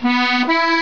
Música